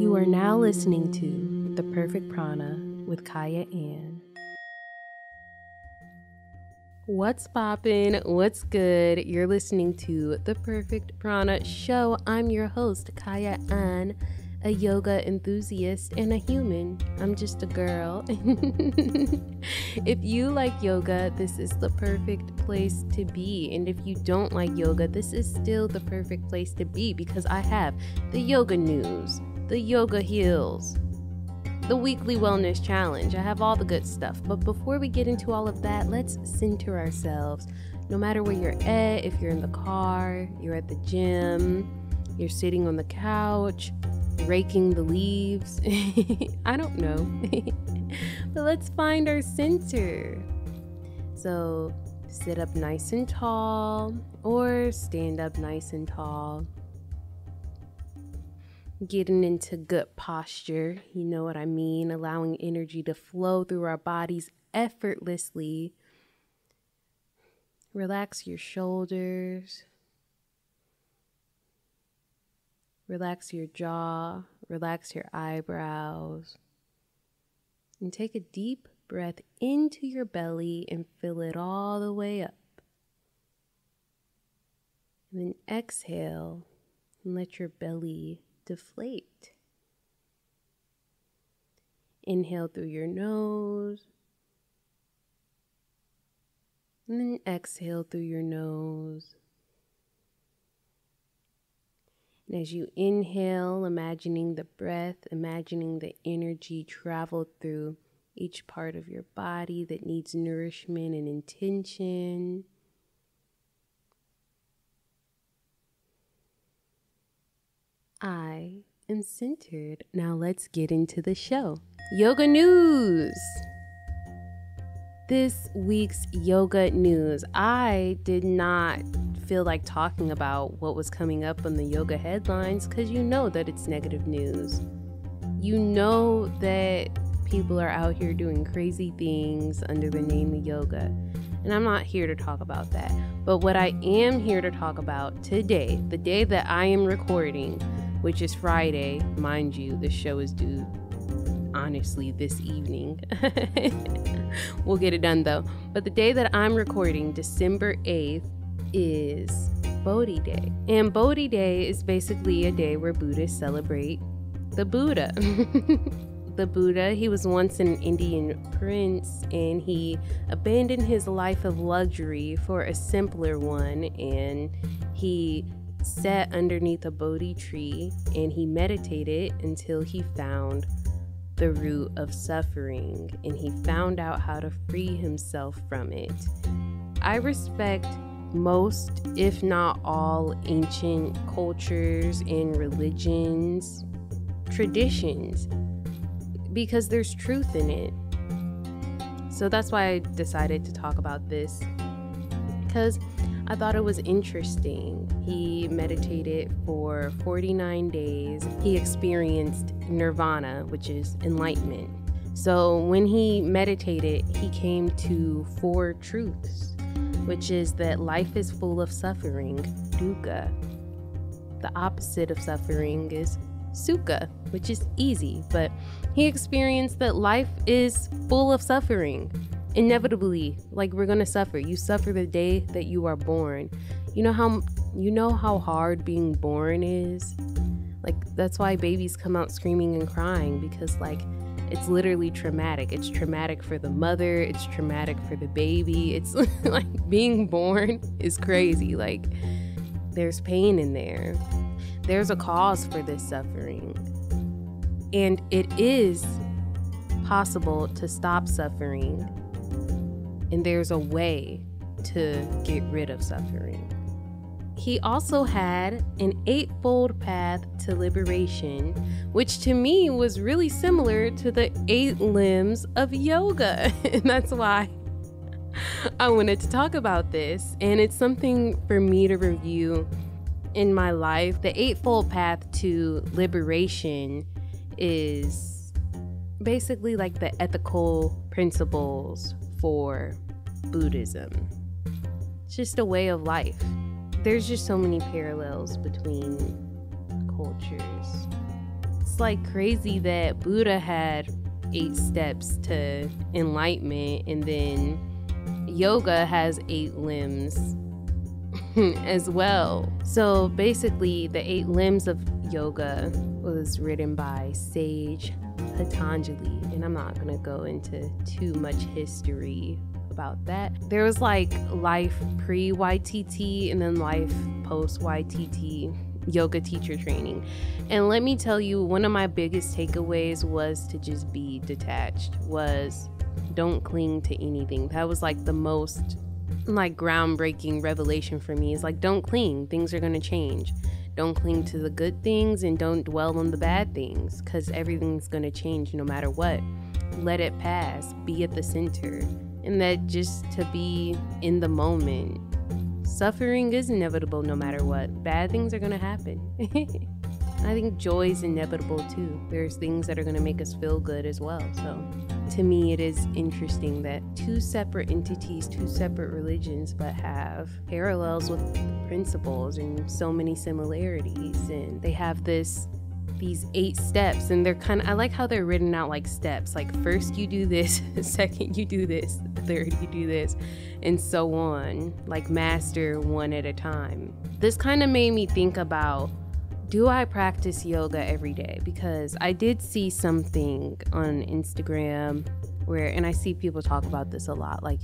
You are now listening to The Perfect Prana with Kyah Anne. What's poppin'? What's good? You're listening to The Perfect Prana Show. I'm your host, Kyah Anne, a yoga enthusiast and a human. I'm just a girl. if you like yoga, this is the perfect place to be. And if you don't like yoga, this is still the perfect place to be because I have the yoga news, the yoga heals, the weekly wellness challenge. I have all the good stuff. But before we get into all of that, let's center ourselves. No matter where you're at, if you're in the car, you're at the gym, you're sitting on the couch, raking the leaves. I don't know. but let's find our center. So sit up nice and tall or stand up nice and tall. Getting into good posture, you know what I mean? Allowing energy to flow through our bodies effortlessly. Relax your shoulders. Relax your jaw, relax your eyebrows, and take a deep breath into your belly and fill it all the way up. And then exhale and let your belly deflate. Inhale through your nose. And then exhale through your nose. And as you inhale, imagining the breath, imagining the energy travel through each part of your body that needs nourishment and intention. I am centered. Now let's get into the show. Yoga news. This week's yoga news. I did not feel like talking about what was coming up on the yoga headlines because you know that it's negative news. You know that people are out here doing crazy things under the name of yoga. And I'm not here to talk about that. But what I am here to talk about today, the day that I am recording, which is Friday, mind you, the show is due honestly this evening. we'll get it done though. But the day that I'm recording, December 8th, is Bodhi Day. And Bodhi Day is basically a day where Buddhists celebrate the Buddha. the Buddha, he was once an Indian prince and he abandoned his life of luxury for a simpler one and he sat underneath a Bodhi tree and he meditated until he found the root of suffering and he found out how to free himself from it. I respect most, if not all, ancient cultures and religions, traditions, because there's truth in it. So that's why I decided to talk about this because I thought it was interesting. He meditated for 49 days. He experienced nirvana, which is enlightenment. So when he meditated, he came to four truths which is that life is full of suffering, dukkha. The opposite of suffering is sukha, which is easy, but he experienced that life is full of suffering. Inevitably, like we're gonna suffer. You suffer the day that you are born. You know how you know how hard being born is? Like that's why babies come out screaming and crying because like it's literally traumatic. It's traumatic for the mother, it's traumatic for the baby. It's like being born is crazy. Like, there's pain in there, there's a cause for this suffering. And it is possible to stop suffering, and there's a way to get rid of suffering. He also had an eightfold path to liberation, which to me was really similar to the eight limbs of yoga. and that's why I wanted to talk about this. And it's something for me to review in my life. The eightfold path to liberation is basically like the ethical principles for Buddhism. It's just a way of life there's just so many parallels between cultures. it's like crazy that Buddha had eight steps to enlightenment and then yoga has eight limbs as well. So basically, the eight limbs of yoga was written by Sage Patanjali, and I'm not gonna go into too much history about that. There was like life pre YTT and then life post YTT yoga teacher training. And let me tell you, one of my biggest takeaways was to just be detached, was don't cling to anything. That was like the most like groundbreaking revelation for me is like don't cling things are going to change don't cling to the good things and don't dwell on the bad things because everything's going to change no matter what let it pass be at the center and that just to be in the moment suffering is inevitable no matter what bad things are going to happen I think joy is inevitable too. There's things that are going to make us feel good as well. So, to me, it is interesting that two separate entities, two separate religions, but have parallels with principles and so many similarities. And they have this these eight steps and they're kind of I like how they're written out like steps like first you do this second you do this third you do this and so on like master one at a time this kind of made me think about do I practice yoga every day? Because I did see something on Instagram where, and I see people talk about this a lot, like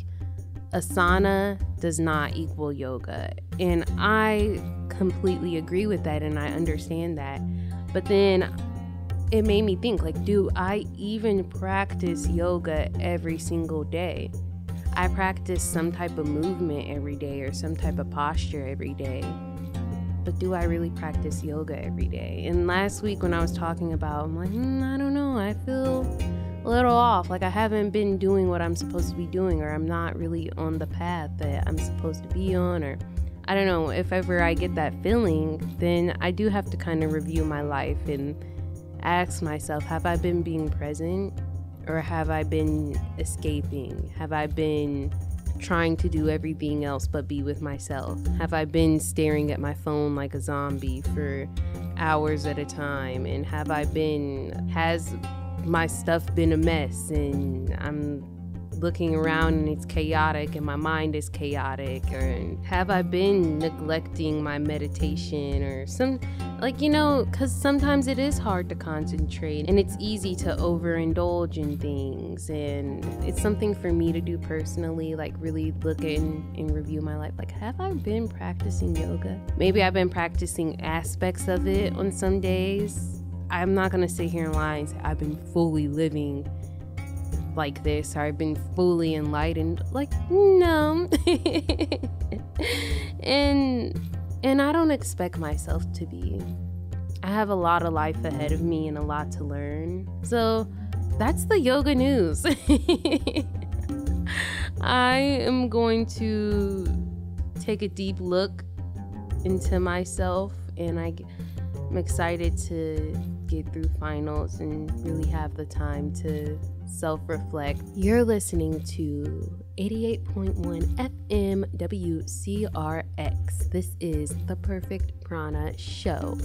asana does not equal yoga. And I completely agree with that and I understand that. But then it made me think like, do I even practice yoga every single day? I practice some type of movement every day or some type of posture every day but do I really practice yoga every day? And last week when I was talking about, I'm like, mm, I don't know, I feel a little off. Like I haven't been doing what I'm supposed to be doing, or I'm not really on the path that I'm supposed to be on, or I don't know. If ever I get that feeling, then I do have to kind of review my life and ask myself, have I been being present? Or have I been escaping? Have I been trying to do everything else but be with myself? Have I been staring at my phone like a zombie for hours at a time? And have I been, has my stuff been a mess and I'm looking around and it's chaotic and my mind is chaotic or have i been neglecting my meditation or some like you know because sometimes it is hard to concentrate and it's easy to overindulge in things and it's something for me to do personally like really look in and review my life. Like have i been practicing yoga? Maybe i've been practicing aspects of it on some days. I'm not to sit here and lie and say i've been fully living like this I've been fully enlightened. Like, no. and and I don't expect myself to be. I have a lot of life ahead of me and a lot to learn. So that's the yoga news. I am going to take a deep look into myself and I, I'm excited to get through finals and really have the time to self reflect. You're listening to 88.1 FM WCRX. This is the Perfect Prana Show.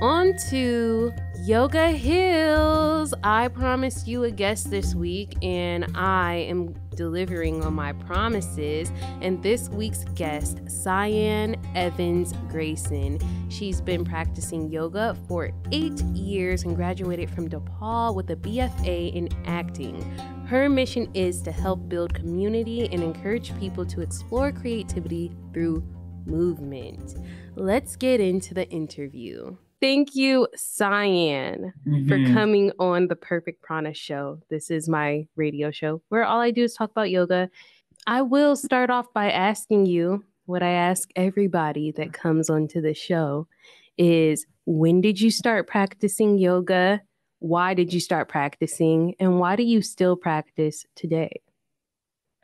On to Yoga Heals. I promised you a guest this week, and I am delivering on my promises. And this week's guest, Cian Evans Grayson. She's been practicing yoga for eight years and graduated from DePaul with a BFA in acting. Her mission is to help build community and encourage people to explore creativity through movement. Let's get into the interview. Thank you, Cian, mm-hmm. for coming on the Perfect Prana Show. This is my radio show where all I do is talk about yoga. I will start off by asking you what I ask everybody that comes onto the show is when did you start practicing yoga? Why did you start practicing? And why do you still practice today?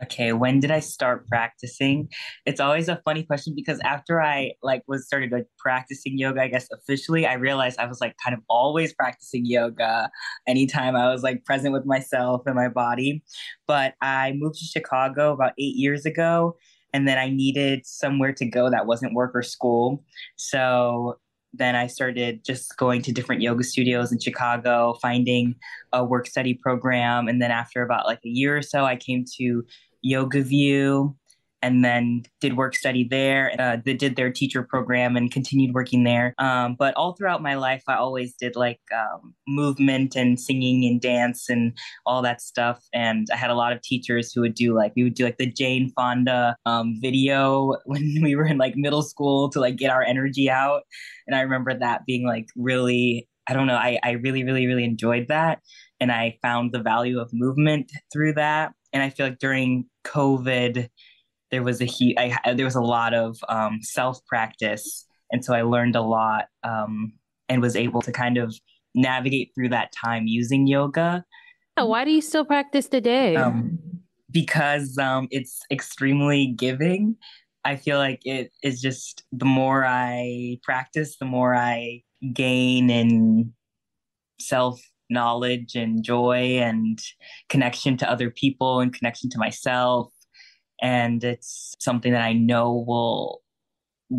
Okay when did i start practicing? It's always a funny question because after i like was started like practicing yoga i guess officially i realized i was like kind of always practicing yoga anytime i was like present with myself and my body. But i moved to chicago about eight years ago and then i needed somewhere to go that wasn't work or school. So then I started just going to different yoga studios in Chicago, finding a work study program. And then after about like a year or so, I came to Yoga View and then did work study there. Uh, they did their teacher program and continued working there. Um, but all throughout my life, I always did like um, movement and singing and dance and all that stuff. And I had a lot of teachers who would do like we would do like the Jane Fonda um, video when we were in like middle school to like get our energy out. And I remember that being like really I don't know, I, I really, really, really enjoyed that. And I found the value of movement through that. And I feel like during COVID, there was a he I there was a lot of um, self practice, and so I learned a lot um, and was able to kind of navigate through that time using yoga. Why do you still practice today? Um, because um, it's extremely giving. I feel like it is just the more I practice, the more I gain in self knowledge and joy and connection to other people and connection to myself and it's something that I know will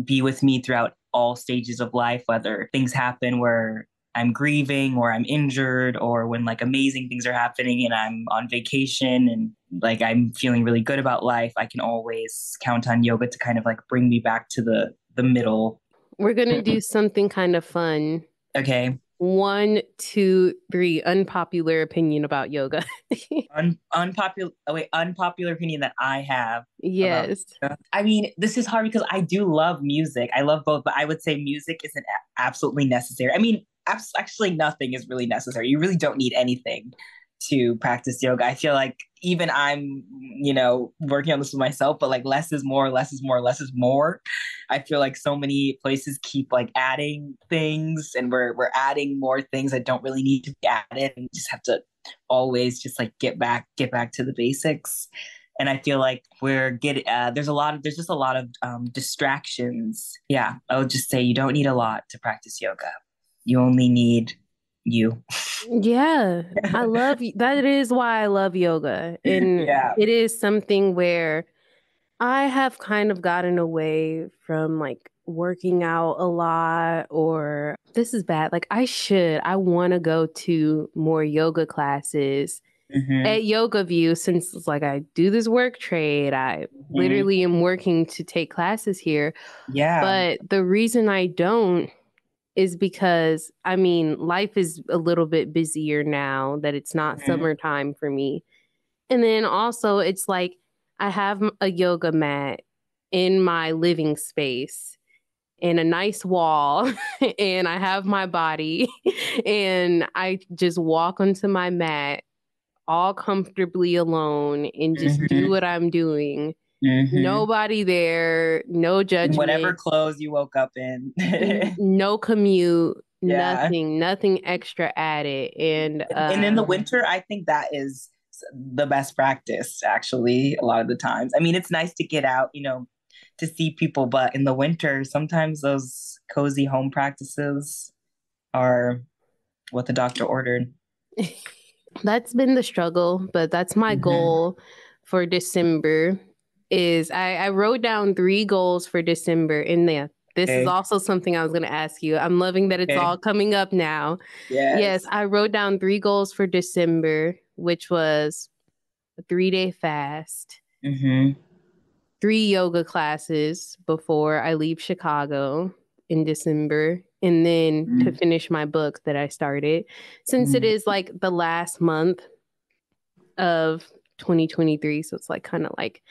be with me throughout all stages of life, whether things happen where I'm grieving or I'm injured or when like amazing things are happening and I'm on vacation and like I'm feeling really good about life, I can always count on yoga to kind of like bring me back to the the middle. We're going to do something kind of fun. Okay. One, two, three. Unpopular opinion about yoga. Un- unpopular. Oh wait, unpopular opinion that I have. Yes. I mean, this is hard because I do love music. I love both, but I would say music isn't a- absolutely necessary. I mean, abs- actually, nothing is really necessary. You really don't need anything to practice yoga. I feel like even I'm, you know, working on this with myself, but like less is more, less is more, less is more. I feel like so many places keep like adding things and we're we're adding more things that don't really need to be added and just have to always just like get back get back to the basics. And I feel like we're getting uh, there's a lot of there's just a lot of um, distractions. Yeah, I would just say you don't need a lot to practice yoga. You only need you. Yeah, I love that. Is why I love yoga, and Yeah. it is something where I have kind of gotten away from like working out a lot, or this is bad. Like I should, I want to go to more yoga classes Mhm. at Yoga View since it's like I do this work trade. I Mm-hmm. literally am working to take classes here. Yeah. But the reason I don't is because I mean, life is a little bit busier now that it's not Mhm. summertime for me. And then also, it's like I have a yoga mat in my living space and a nice wall, and I have my body, and I just walk onto my mat all comfortably alone and just do Mhm. what I'm doing. Mhm. Nobody there, no judgment. whatever clothes you woke up in. No commute, Yeah. nothing, nothing extra added. And uh, and in the winter, I think that is the best practice, actually, a lot of the times. I mean, it's nice to get out, you know, to see people, but in the winter, sometimes those cozy home practices are what the doctor ordered. that's been the struggle, but that's my Mhm. goal for December. Is I, I wrote down three goals for December in there. This is also something I was going to ask you. I'm loving that it's Okay. all coming up now. Yes. Yes, I wrote down three goals for December, which was a three day fast, hmm three yoga classes before I leave Chicago in December, and then to Mm. finish my book that I started. Since it Mm. is like the last month of 2023, so it's like kind of like,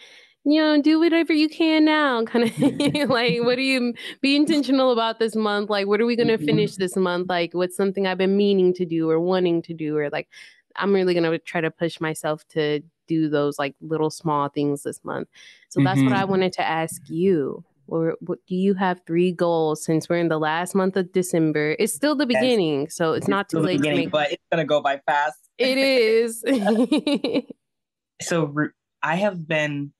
you know, do whatever you can now. Kind of like, what do you be intentional about this month? Like, what are we going to Mhm. finish this month? Like, what's something I've been meaning to do or wanting to do? Or like, I'm really going to try to push myself to do those like little small things this month. So that's what Mhm. I wanted to ask you. Or what do you have three goals since we're in the last month of December? It's still the Yes. beginning, so it's not too late to make. but it's gonna go by fast. It is. so I have been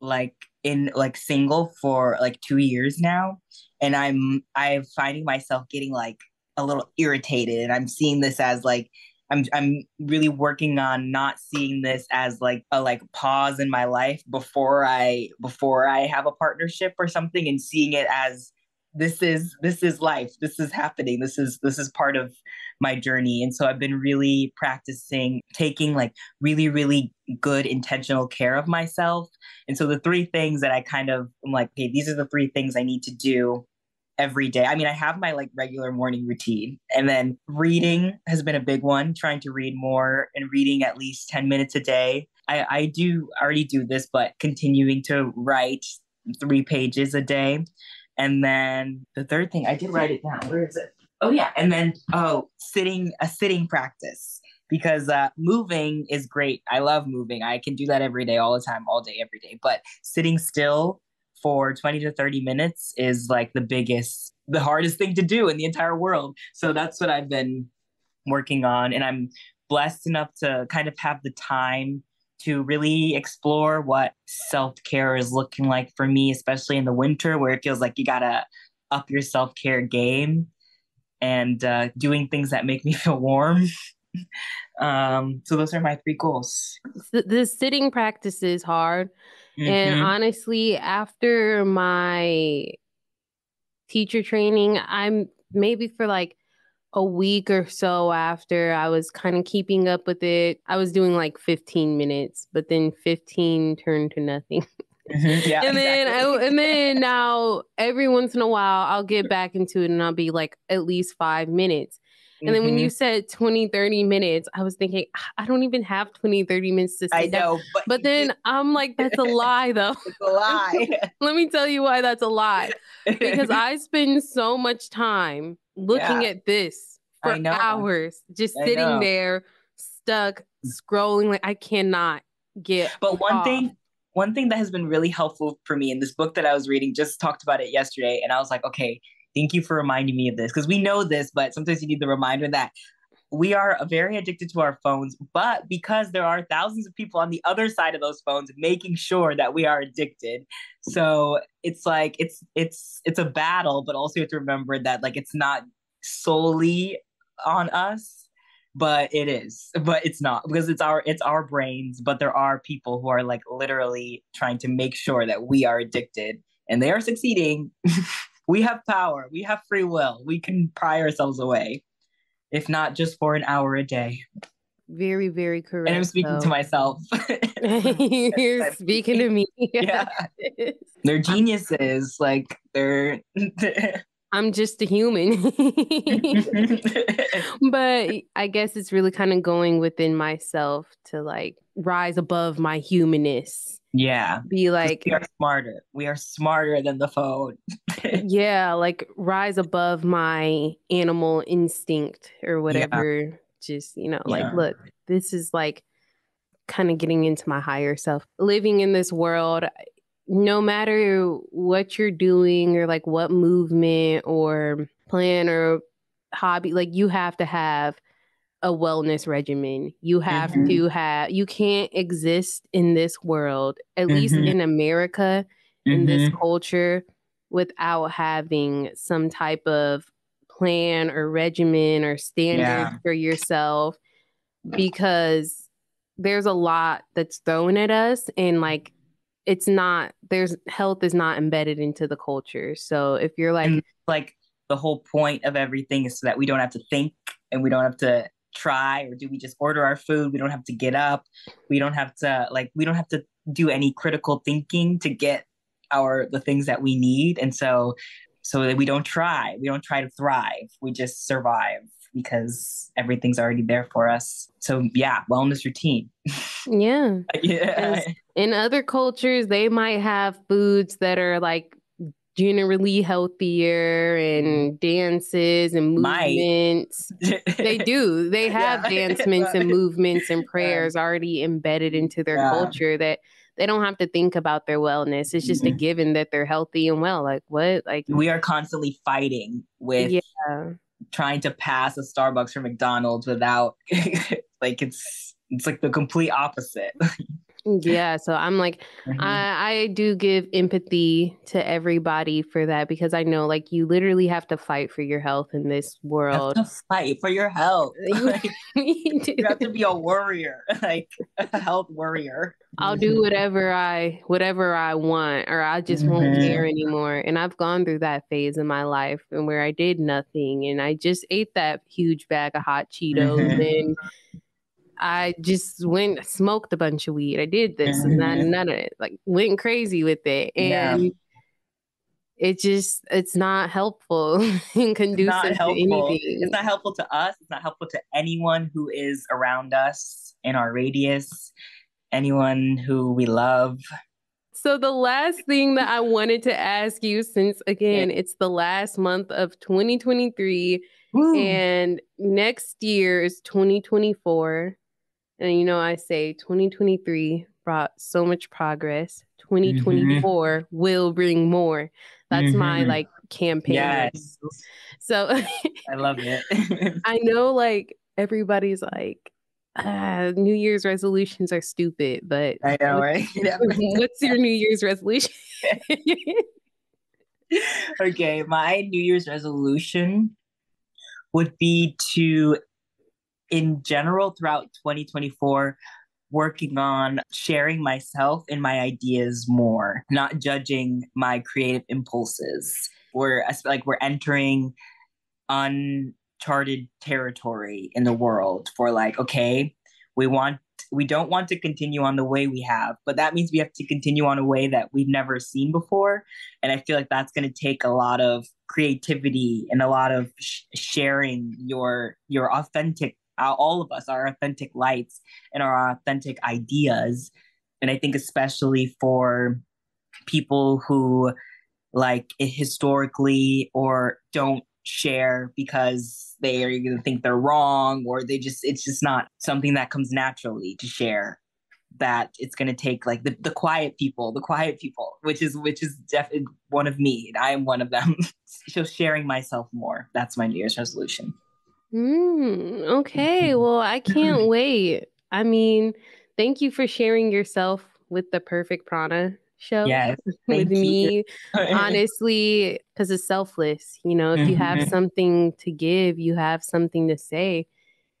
like in like single for like two years now, and I'm I'm finding myself getting like a little irritated, and I'm seeing this as like I'm I'm really working on not seeing this as like a like pause in my life before I before I have a partnership or something, and seeing it as this is this is life. This is happening. This is this is part of my journey. And so i've been really practicing taking like really really good intentional care of myself. And so the three things that i kind of i'm like okay these are the three things i need to do every day. I mean i have my like regular morning routine. And then reading has been a big one trying to read more and reading at least 10 minutes a day. I i do already do this but continuing to write three pages a day. And then the third thing, I did write it down. Where is it? Oh yeah. And then oh, sitting a sitting practice because uh, moving is great. I love moving. I can do that every day, all the time, all day, every day. But sitting still for 20 to 30 minutes is like the biggest, the hardest thing to do in the entire world. So that's what I've been working on. And I'm blessed enough to kind of have the time to really explore what self care is looking like for me, especially in the winter where it feels like you gotta up your self care game and uh, doing things that make me feel warm. um, so those are my three goals. The, the sitting practice is hard. Mm-hmm. And honestly, after my teacher training, I'm maybe for like a week or so after I was kind of keeping up with it, I was doing like 15 minutes, but then 15 turned to nothing. Mm-hmm. Yeah, and then exactly. I, and then now every once in a while I'll get back into it and I'll be like at least five minutes. And then when mm-hmm. you said 20, 30 minutes, I was thinking, I don't even have 20, 30 minutes to sit I know, but, but then I'm like, that's a lie though. It's a lie. Let me tell you why that's a lie. Because I spend so much time looking yeah. at this for hours, just sitting there, stuck, scrolling. Like I cannot get. But one off. thing, one thing that has been really helpful for me in this book that I was reading just talked about it yesterday, and I was like, okay, thank you for reminding me of this because we know this, but sometimes you need the reminder that we are very addicted to our phones, but because there are thousands of people on the other side of those phones making sure that we are addicted. So it's like it's it's it's a battle, but also you have to remember that like it's not solely on us but it is but it's not because it's our it's our brains but there are people who are like literally trying to make sure that we are addicted and they are succeeding. We have power we have free will we can pry ourselves away if not just for an hour a day. Very very correct and i'm speaking though. to myself. You're speaking to me. Yeah. They're geniuses like they're I'm just a human. but I guess it's really kind of going within myself to like rise above my humanness. Yeah. Be like we are smarter. We are smarter than the phone. yeah, like rise above my animal instinct or whatever. Yeah. Just, you know, yeah. like look, this is like kind of getting into my higher self. Living in this world, no matter what you're doing or like what movement or plan or hobby, like you have to have a wellness regimen. You have mm-hmm. to have, you can't exist in this world, at mm-hmm. least in America, in mm-hmm. this culture, without having some type of plan or regimen or standard yeah. for yourself because there's a lot that's thrown at us and like it's not there's health is not embedded into the culture. So if you're like and like the whole point of everything is so that we don't have to think and we don't have to try or do we just order our food we don't have to get up we don't have to like we don't have to do any critical thinking to get our the things that we need and so so that we don't try we don't try to thrive we just survive because everything's already there for us. So yeah, wellness routine. Yeah. yeah. In other cultures, they might have foods that are like generally healthier and dances and movements. they do. They have yeah. dancements and movements and prayers already embedded into their yeah. culture that they don't have to think about their wellness. It's just mm-hmm. a given that they're healthy and well. Like what? Like we are constantly fighting with yeah trying to pass a Starbucks or McDonald's without like it's it's like the complete opposite. Yeah, so I'm like, Mhm. I, I do give empathy to everybody for that because I know, like, you literally have to fight for your health in this You have world. to fight for your health. You- Like, You you have to be a warrior, like a health warrior. I'll do whatever I whatever I want, or I just won't Mhm. care anymore. And I've gone through that phase in my life, and where I did nothing, and I just ate that huge bag of hot Cheetos, Mhm. and I just went smoked a bunch of weed. I did this and Mhm. and none of it. Like went crazy with it, Yeah. and it just it's not helpful and conducive not to helpful. anything. It's not helpful to us. It's not helpful to anyone who is around us in our radius, anyone who we love. So the last thing that I wanted to ask you, since again it's the last month of 2023 and next year is 2024, and you know I say 2023 brought so much progress. 2024 will bring more. That's my Mhm. like campaign. yes, So I love it. I know like everybody's like ah, New Year's resolutions are stupid, but I know, right? what's your New Year's resolution? okay, my New Year's resolution would be to, in general, throughout 2024, working on sharing myself and my ideas more, not judging my creative impulses. We're like we're entering uncharted territory in the world for like, okay, we want we don't want to continue on the way we have, but that means we have to continue on a way that we've never seen before. And I feel like that's going to take a lot of creativity and a lot of sh- sharing your your authentic uh, all of us our authentic lights and our authentic ideas. And I think especially for people who like historically or don't share because they are going to think they're wrong or they just it's just not something that comes naturally to share that it's going to take like the, the quiet people the quiet people which is which is definitely one of me i am one of them so sharing myself more that's my new year's resolution Mm, okay, well, I can't wait. I mean, thank you for sharing yourself with the Perfect Prana show yes with me. Honestly, because it's selfless. You know, if you have Mhm. something to give, you have something to say.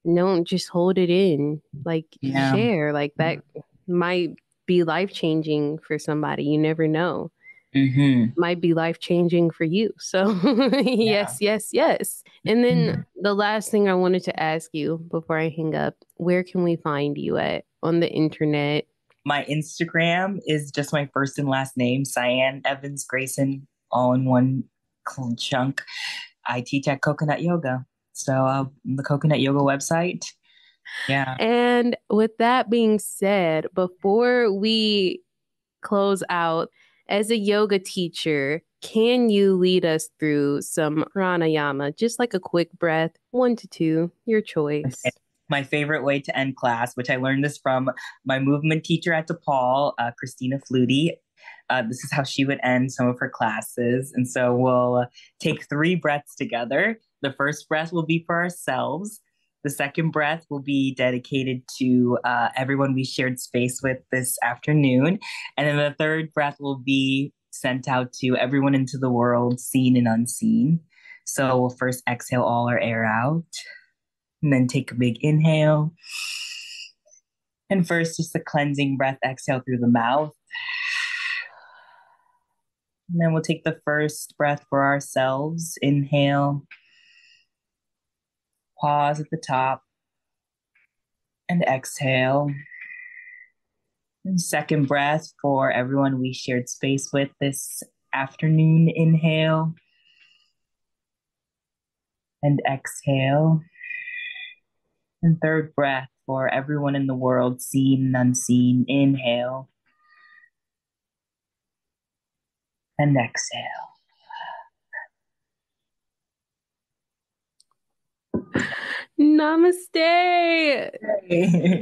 Don't just hold it in. Like, Yeah. share. Like, that might be life changing for somebody. You never know. Mhm. might be life changing for you. So, yes, yes, yes. And then the last thing I wanted to ask you before I hang up where can we find you at on the internet? my instagram is just my first and last name cian evans grayson all in one cl- chunk i teach at coconut yoga so uh, the coconut yoga website yeah And with that being said, before we close out, as a yoga teacher, can you lead us through some pranayama? Just like a quick breath, one to two, your choice. Okay. my favorite way to end class, which I learned this from my movement teacher at DePaul, uh, Christina Flutie. Uh, this is how she would end some of her classes. And so we'll take three breaths together. The first breath will be for ourselves. The second breath will be dedicated to uh, everyone we shared space with this afternoon. And then the third breath will be sent out to everyone into the world, seen and unseen. So we'll first exhale all our air out and then take a big inhale. And first, just a cleansing breath, exhale through the mouth. And then we'll take the first breath for ourselves. Inhale. Pause at the top. And exhale. And second breath for everyone we shared space with this afternoon. Inhale. And exhale. And third breath for everyone in the world, seen and unseen. Inhale. And exhale. Namaste.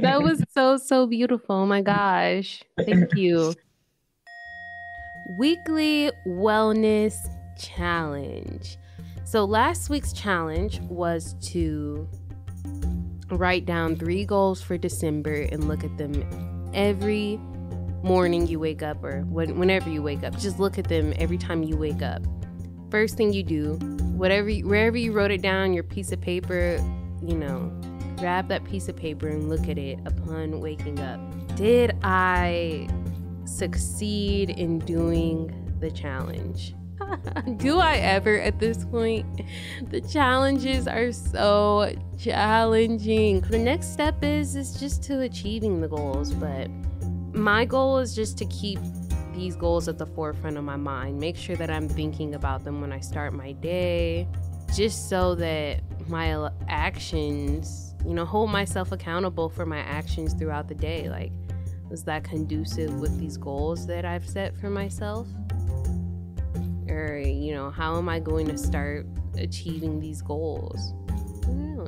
That was so, so beautiful. Oh my gosh. Thank you. Weekly Wellness Challenge. So, last week's challenge was to write down three goals for December and look at them every morning you wake up or when, whenever you wake up. Just look at them every time you wake up. First thing you do, whatever wherever you wrote it down, your piece of paper, you know, grab that piece of paper and look at it upon waking up. Did I succeed in doing the challenge? Do I ever at this point? The challenges are so challenging. The next step is is just to achieving the goals, but my goal is just to keep these goals at the forefront of my mind. Make sure that I'm thinking about them when I start my day, just so that my actions, you know, hold myself accountable for my actions throughout the day. Like, was that conducive with these goals that I've set for myself? Or, you know, how am I going to start achieving these goals?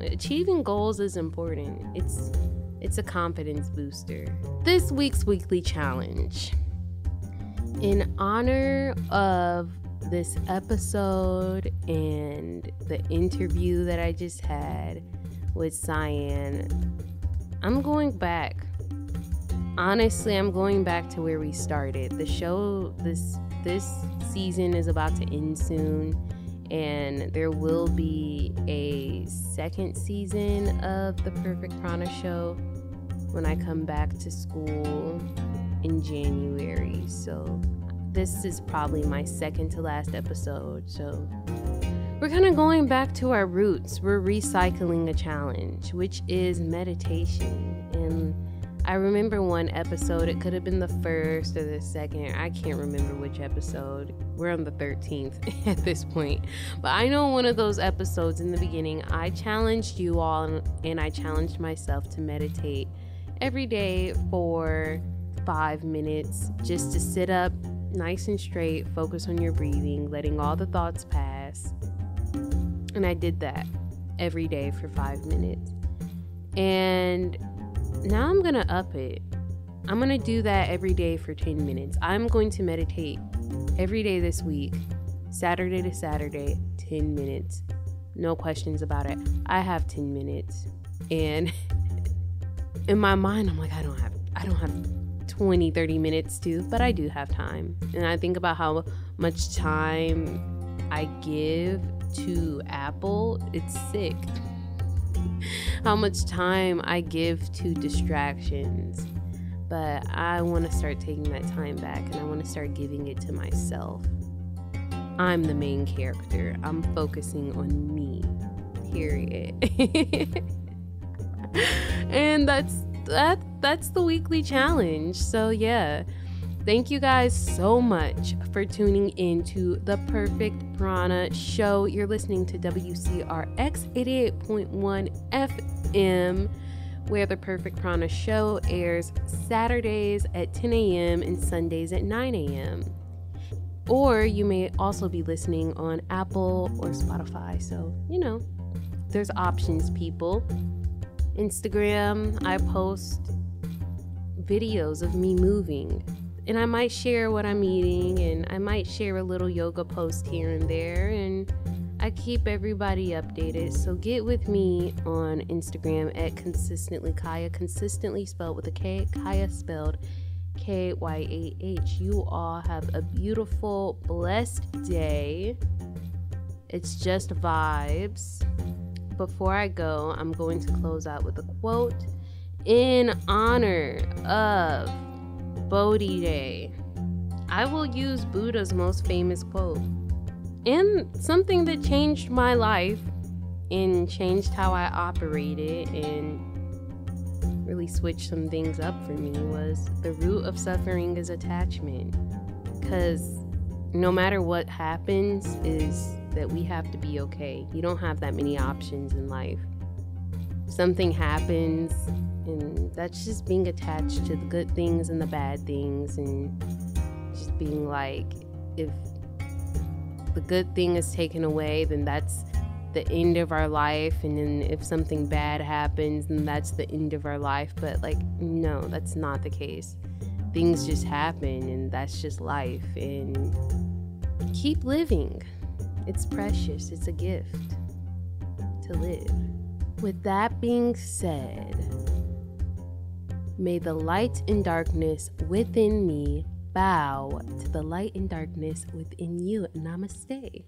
Achieving goals is important. It's it's a confidence booster. This week's weekly challenge. In honor of this episode and the interview that I just had with Cian, I'm going back. Honestly, I'm going back to where we started. The show this this season is about to end soon and there will be a second season of the Perfect Prana show when I come back to school in January. So this is probably my second to last episode. So we're kind of going back to our roots. We're recycling a challenge, which is meditation. And I remember one episode, it could have been the first or the second. I can't remember which episode. We're on the 13th at this point. But I know one of those episodes in the beginning, I challenged you all and, I challenged myself to meditate every day for five minutes just to sit up nice and straight, focus on your breathing, letting all the thoughts pass. And I did that every day for five minutes. And now I'm gonna up it. I'm gonna do that every day for 10 minutes. I'm going to meditate every day this week, Saturday to Saturday, 10 minutes. No questions about it. I have 10 minutes. And in my mind, I'm like, I don't have I don't have 20, 30 minutes to, but I do have time. And I think about how much time I give to Apple. It's sick how much time I give to distractions. But I want to start taking that time back and I want to start giving it to myself. I'm the main character. I'm focusing on me. Period. and that's that that's the weekly challenge. So yeah. Thank you guys so much for tuning in to the Perfect Prana Show. You're listening to WCRX 88.1 FM, where the Perfect Prana Show airs Saturdays at 10 a.m. and Sundays at 9 a.m. Or you may also be listening on Apple or Spotify. So, you know, there's options, people. Instagram, I post videos of me moving and I might share what I'm eating and I might share a little yoga post here and there and I keep everybody updated. So get with me on Instagram at consistently Kyah, consistently spelled with a K, Kyah spelled K Y A H. You all have a beautiful, blessed day. It's just vibes. Before I go, I'm going to close out with a quote in honor of Bodhi Day. I will use Buddha's most famous quote. And something that changed my life and changed how I operated and really switched some things up for me was the root of suffering is attachment. Because no matter what happens, is that we have to be okay. You don't have that many options in life. Something happens, and that's just being attached to the good things and the bad things and just being like if the good thing is taken away then that's the end of our life and then if something bad happens then that's the end of our life but like no that's not the case things just happen and that's just life and keep living it's precious it's a gift to live with that being said May the light and darkness within me bow to the light and darkness within you. Namaste.